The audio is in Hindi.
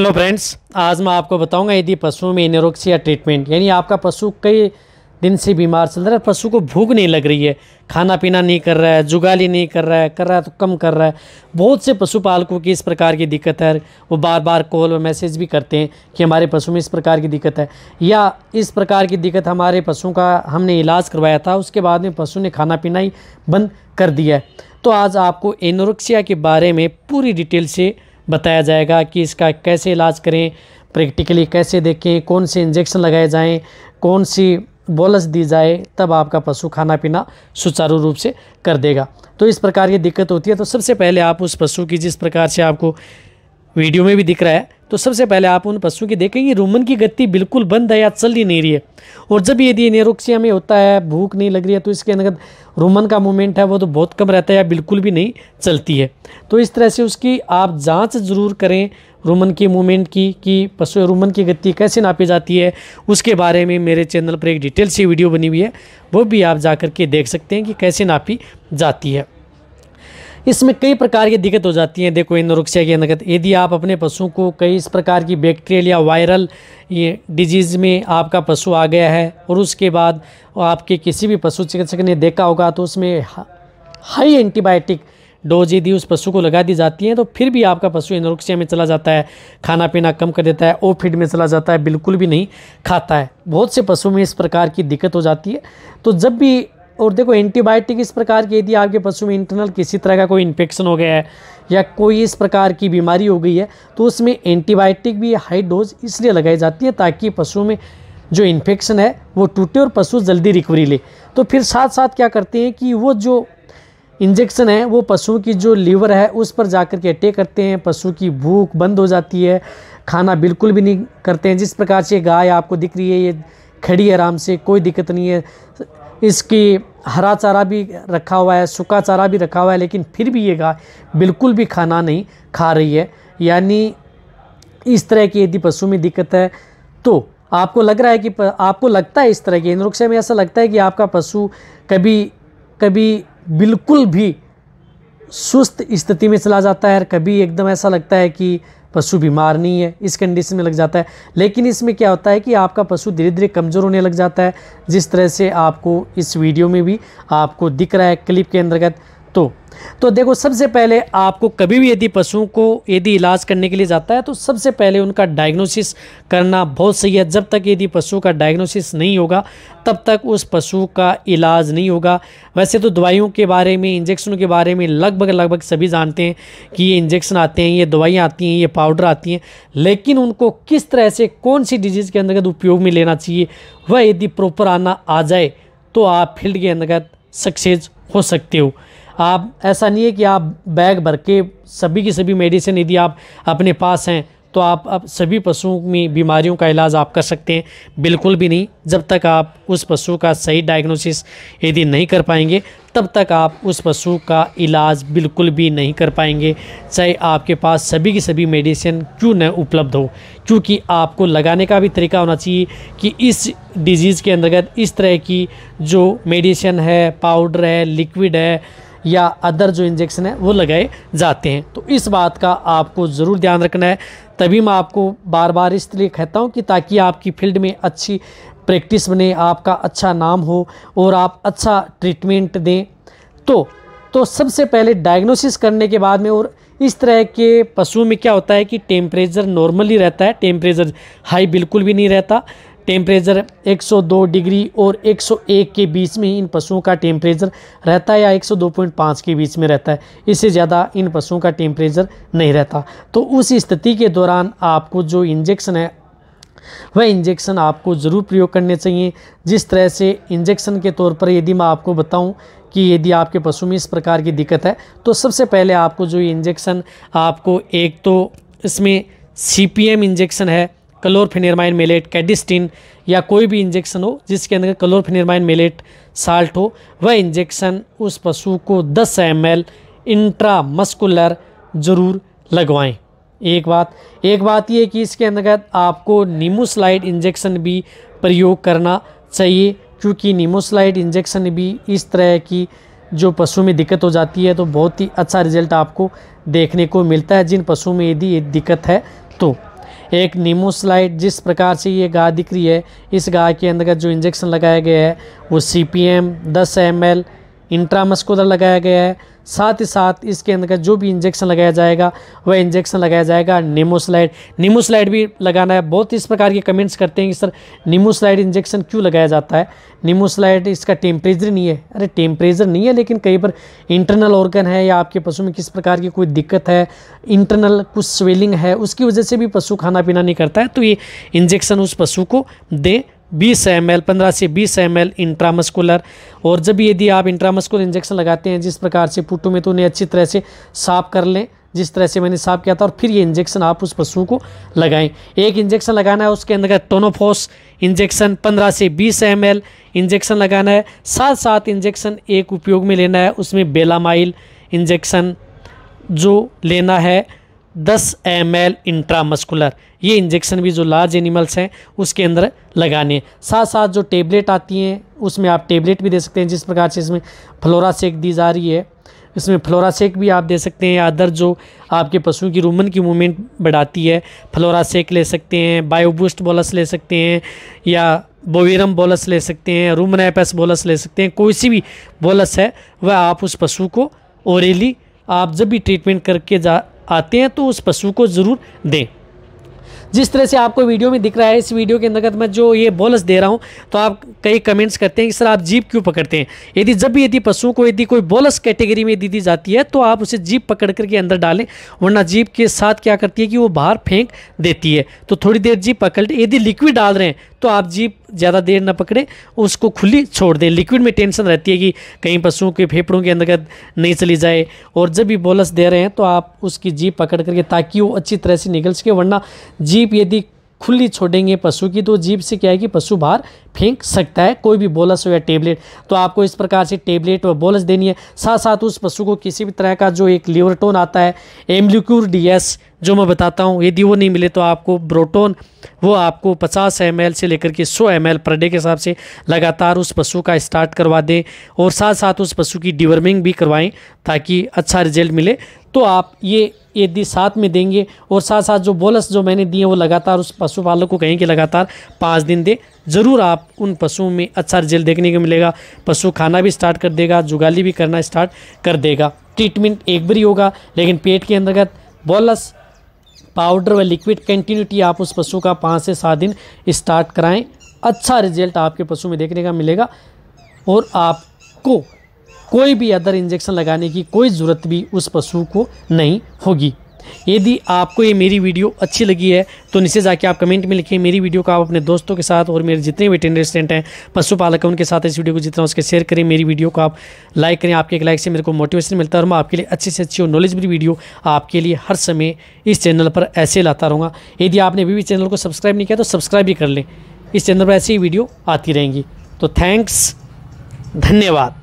हेलो फ्रेंड्स, आज मैं आपको बताऊँगा यदि पशुओं में एनोरेक्सिया ट्रीटमेंट, यानी आपका पशु कई दिन से बीमार चल रहा है, पशु को भूख नहीं लग रही है, खाना पीना नहीं कर रहा है, जुगाली नहीं कर रहा है, कर रहा है तो कम कर रहा है। बहुत से पशुपालकों की इस प्रकार की दिक्कत है, वो बार बार कॉल और मैसेज भी करते हैं कि हमारे पशु में इस प्रकार की दिक्कत है, या इस प्रकार की दिक्कत हमारे पशुओं का हमने इलाज करवाया था, उसके बाद में पशु ने खाना पीना ही बंद कर दिया है। तो आज आपको एनोरक्सिया के बारे में पूरी डिटेल से बताया जाएगा कि इसका कैसे इलाज करें प्रैक्टिकली कैसे देखें, कौन से इंजेक्शन लगाए जाएँ, कौन सी बोलस दी जाए, तब आपका पशु खाना पीना सुचारू रूप से कर देगा। तो इस प्रकार की दिक्कत होती है। तो सबसे पहले आप उस पशु की जिस प्रकार से आपको वीडियो में भी दिख रहा है तो सबसे पहले आप उन पशुओं की देखेंगे रोमन की गति बिल्कुल बंद है या चल ही नहीं रही है। और जब यदि नेरोक्सिया में होता है, भूख नहीं लग रही है तो इसके अंदर रोमन का मूवमेंट है, वो तो बहुत कम रहता है या बिल्कुल भी नहीं चलती है। तो इस तरह से उसकी आप जाँच ज़रूर करें रोमन की मूवमेंट की, कि पशु रोमन की गति कैसे नापी जाती है। उसके बारे में मेरे चैनल पर एक डिटेल सी वीडियो बनी हुई है, वो भी आप जा के देख सकते हैं कि कैसे नापी जाती है। इसमें कई प्रकार की दिक्कत हो जाती है। देखो इनोरुक्सिया के अंतर्गत यदि आप अपने पशु को कई इस प्रकार की बैक्टीरियल या वायरल, ये डिज़ीज़ में आपका पशु आ गया है और उसके बाद आपके किसी भी पशु चिकित्सक ने देखा होगा तो उसमें हाई एंटीबायोटिक डोज यदि उस पशु को लगा दी जाती है तो फिर भी आपका पशु एनोरक्सिया में चला जाता है। खाना पीना कम कर देता है ओ फ़ीड में चला जाता है, बिल्कुल भी नहीं खाता है। बहुत से पशु में इस प्रकार की दिक्कत हो जाती है। तो जब भी और देखो, एंटीबायोटिक इस प्रकार की, यदि आपके पशु में इंटरनल किसी तरह का कोई इन्फेक्शन हो गया है या कोई इस प्रकार की बीमारी हो गई है तो उसमें एंटीबायोटिक भी हाई डोज इसलिए लगाई जाती है ताकि पशु में जो इन्फेक्शन है, वो टूटे और पशु जल्दी रिकवरी ले। तो फिर साथ साथ क्या करते हैं कि वो जो इंजेक्शन है, वो पशु की जो लीवर है, उस पर जाकर के अटैक करते हैं, पशु की भूख बंद हो जाती है, खाना बिल्कुल भी नहीं करते हैं। जिस प्रकार से गाय आपको दिख रही है, ये खड़ी आराम से, कोई दिक्कत नहीं है। इसकी हरा चारा भी रखा हुआ है, सूखा चारा भी रखा हुआ है, लेकिन फिर भी ये गाय बिल्कुल भी खाना नहीं खा रही है। यानी इस तरह की यदि पशु में दिक्कत है तो आपको लग रहा है कि आपको लगता है इस तरह की नुस्खे में ऐसा लगता है कि आपका पशु कभी कभी बिल्कुल भी सुस्त स्थिति में चला जाता है, और कभी एकदम ऐसा लगता है कि पशु बीमार नहीं है, इस कंडीशन में लग जाता है। लेकिन इसमें क्या होता है कि आपका पशु धीरे धीरे कमज़ोर होने लग जाता है। जिस तरह से आपको इस वीडियो में भी आपको दिख रहा है क्लिप के अंतर्गत तो तो देखो, सबसे पहले आपको कभी भी यदि पशुओं को यदि इलाज करने के लिए जाता है तो सबसे पहले उनका डायग्नोसिस करना बहुत सही है। जब तक यदि पशु का डायग्नोसिस नहीं होगा, तब तक उस पशु का इलाज नहीं होगा। वैसे तो दवाइयों के बारे में इंजेक्शनों के बारे में लगभग लगभग सभी जानते हैं कि ये इंजेक्शन आते हैं, ये दवाइयाँ आती हैं, ये पाउडर आती हैं, लेकिन उनको किस तरह से कौन सी डिज़ीज़ के अंतर्गत उपयोग में लेना चाहिए, वह यदि प्रॉपर आना आ जाए तो आप फ़ील्ड के अंतर्गत सक्सेस हो सकते हो। आप, ऐसा नहीं है कि आप बैग भर के सभी की सभी मेडिसिन यदि आप अपने पास हैं तो आप अब सभी पशुओं में बीमारियों का इलाज आप कर सकते हैं। बिल्कुल भी नहीं। जब तक आप उस पशु का सही डायग्नोसिस यदि नहीं कर पाएँगे, तब तक आप उस पशु का इलाज बिल्कुल भी नहीं कर पाएँगे। चाहे आपके पास सभी की सभी मेडिसिन क्यों न उपलब्ध हो। क्योंकि आपको लगाने का भी तरीका होना चाहिए कि इस डिज़ीज़ के अंतर्गत इस तरह की जो मेडिसिन है पाउडर है लिक्विड है या अदर जो इंजेक्शन है, वो लगाए जाते हैं। तो इस बात का आपको ज़रूर ध्यान रखना है। तभी मैं आपको बार बार इसलिए कहता हूँ कि ताकि आपकी फ़ील्ड में अच्छी प्रैक्टिस बने, आपका अच्छा नाम हो और आप अच्छा ट्रीटमेंट दें। तो तो सबसे पहले डायग्नोसिस करने के बाद में और इस तरह के पशुओं में क्या होता है कि टेम्परेचर नॉर्मली रहता है। टेम्परेचर हाई बिल्कुल भी नहीं रहता। टेम्परेचर 102 डिग्री और 101 के बीच में इन पशुओं का टेम्परेचर रहता है या 102.5 के बीच में रहता है, इससे ज़्यादा इन पशुओं का टेम्परेचर नहीं रहता। तो उस स्थिति के दौरान आपको जो इंजेक्शन है, वह इंजेक्शन आपको ज़रूर प्रयोग करने चाहिए। जिस तरह से इंजेक्शन के तौर पर यदि मैं आपको बताऊँ कि यदि आपके पशु में इस प्रकार की दिक्कत है तो सबसे पहले आपको जो इंजेक्शन आपको एक तो इसमें सीपीएम इंजेक्शन है क्लोरफेनिरमाइन मेलेट, कैडिस्टिन या कोई भी इंजेक्शन हो जिसके अंदर क्लोरफेनिरमाइन मेलेट साल्ट हो, वह इंजेक्शन उस पशु को 10 एम एल इंट्रामस्कुलर ज़रूर लगवाएँ। एक बात एक बात ये कि इसके अंतर्गत आपको नीमोसलाइड इंजेक्शन भी प्रयोग करना चाहिए, क्योंकि नीमोस्लाइड इंजेक्शन भी इस तरह की जो पशु में दिक्कत हो जाती है तो बहुत ही अच्छा रिज़ल्ट आपको देखने को मिलता है। जिन पशु में यदि दिक्कत है तो एक नीमू स्लाइड जिस प्रकार से ये गाय दिख रही है, इस गाय के अंदर जो इंजेक्शन लगाया गया है, वो सी पी एम दस एम एल इंट्रामस्कुलर लगाया गया है। साथ ही साथ इसके अंदर जो भी इंजेक्शन लगाया जाएगा, वह इंजेक्शन लगाया जाएगा निमोसलाइड निमोसलाइड भी लगाना है। बहुत इस प्रकार के कमेंट्स करते हैं कि, सर निमोसलाइड इंजेक्शन क्यों लगाया जाता है? निमोसलाइड इसका टेम्परेचर नहीं है। अरे टेम्परेचर नहीं है, लेकिन कई बार इंटरनल ऑर्गन है या आपके पशु में किस प्रकार की कोई दिक्कत है इंटरनल कुछ स्वेलिंग है, उसकी वजह से भी पशु खाना पीना नहीं करता है तो ये इंजेक्शन उस पशु को दें बीस एम एल, पंद्रह से बीस एम एल इंट्रामस्कुलर। और जब यदि आप इंट्रामस्कुलर इंजेक्शन लगाते हैं, जिस प्रकार से पुट्टू में तो उन्हें अच्छी तरह से साफ़ कर लें, जिस तरह से मैंने साफ़ किया था, और फिर ये इंजेक्शन आप उस पशु को लगाएँ। एक इंजेक्शन लगाना है, उसके अंदर टोनोफोस इंजेक्शन 15 से 20 एम इंजेक्शन लगाना है। साथ साथ इंजेक्शन एक उपयोग में लेना है, उसमें बेलामाइल इंजेक्शन जो लेना है। दस एम एल इंट्रामस्कुलर। ये इंजेक्शन भी जो लार्ज एनिमल्स हैं, उसके अंदर लगाने साथ साथ जो टेबलेट आती हैं, उसमें आप टेबलेट भी दे सकते हैं जिस प्रकार से इसमें फ्लोरा सेक दी जा रही है। इसमें फ्लोरा सेक भी आप दे सकते हैं या अदर जो आपके पशुओं की रूमन की मूवमेंट बढ़ाती है फ्लोरा सेक ले सकते हैं, बायोबूस्ट बोलस ले सकते हैं, या बोवीरम बोलस ले सकते हैं रूमन एपस बोलस ले सकते हैं, कोई सी भी बोलस है, वह आप उस पशु को ओरेली आप जब भी ट्रीटमेंट करके जा आते हैं तो उस पशु को ज़रूर दें। जिस तरह से आपको वीडियो में दिख रहा है, इस वीडियो के अंतर्गत मैं जो ये बोलस दे रहा हूँ तो आप कई कमेंट्स करते हैं कि सर आप जीप क्यों पकड़ते हैं? यदि जब भी यदि पशुओं को यदि कोई बोलस कैटेगरी में दी जाती है तो आप उसे जीप पकड़ करके अंदर डालें, वरना जीप के साथ क्या करती है कि वो बाहर फेंक देती है। तो थोड़ी देर जीप पकड़ यदि लिक्विड डाल रहे हैं तो आप जीप ज़्यादा देर ना पकड़े, उसको खुली छोड़ दें। लिक्विड में टेंशन रहती है कि कहीं पशुओं के फेफड़ों के अंदर नहीं चली जाए। और जब भी बोलस दे रहे हैं तो आप उसकी जीप पकड़ करके ताकि वो अच्छी तरह से निकल सके, वरना जीप यदि खुली छोड़ेंगे पशु की तो जीप से क्या है कि पशु बाहर फेंक सकता है, कोई भी बोलस हो या टेबलेट तो आपको इस प्रकार से टेबलेट और बोलस देनी है। साथ साथ उस पशु को किसी भी तरह का जो एक लिवरटोन आता है एमलिक्यूर डी जो मैं बताता हूँ, यदि वो नहीं मिले तो आपको ब्रोटोन वो आपको 50 एम से लेकर के 100 एम पर डे के हिसाब से लगातार उस पशु का स्टार्ट करवा दें और साथ साथ उस पशु की डिवर्मिंग भी करवाएँ ताकि अच्छा रिज़ल्ट मिले। तो आप ये यदि साथ में देंगे और साथ साथ जो बोलस जो मैंने दिए वो लगातार उस पशुपालक को कहें कि लगातार पाँच दिन दे। ज़रूर आप उन पशुओं में अच्छा रिज़ल्ट देखने को मिलेगा। पशु खाना भी स्टार्ट कर देगा, जुगाली भी करना स्टार्ट कर देगा। ट्रीटमेंट एक बार ही होगा, लेकिन पेट के अंतर्गत बोलस पाउडर व लिक्विड कंटिन्यूटी आप उस पशु का पाँच से सात दिन स्टार्ट कराएँ। अच्छा रिज़ल्ट आपके पशु में देखने का मिलेगा और आपको कोई भी अदर इंजेक्शन लगाने की कोई ज़रूरत भी उस पशु को नहीं होगी। यदि आपको ये मेरी वीडियो अच्छी लगी है तो नीचे जाके आप कमेंट में लिखें मेरी वीडियो को आप अपने दोस्तों के साथ और मेरे जितने भी स्टेंट हैं, पशुपालक हैं, उनके साथ इस वीडियो को जितना उसके शेयर करें, मेरी वीडियो को आप लाइक करें, आपके एक लाइक से मेरे को मोटिवेशन मिलता है और मैं आपके लिए अच्छी से अच्छी और नॉलेजबल वीडियो आपके लिए हर समय इस चैनल पर ऐसे लाता रहूँगा। यदि आपने अभी भी चैनल को सब्सक्राइब नहीं किया तो सब्सक्राइब भी कर लें। इस चैनल पर ऐसी ही वीडियो आती रहेंगी। तो थैंक्स धन्यवाद।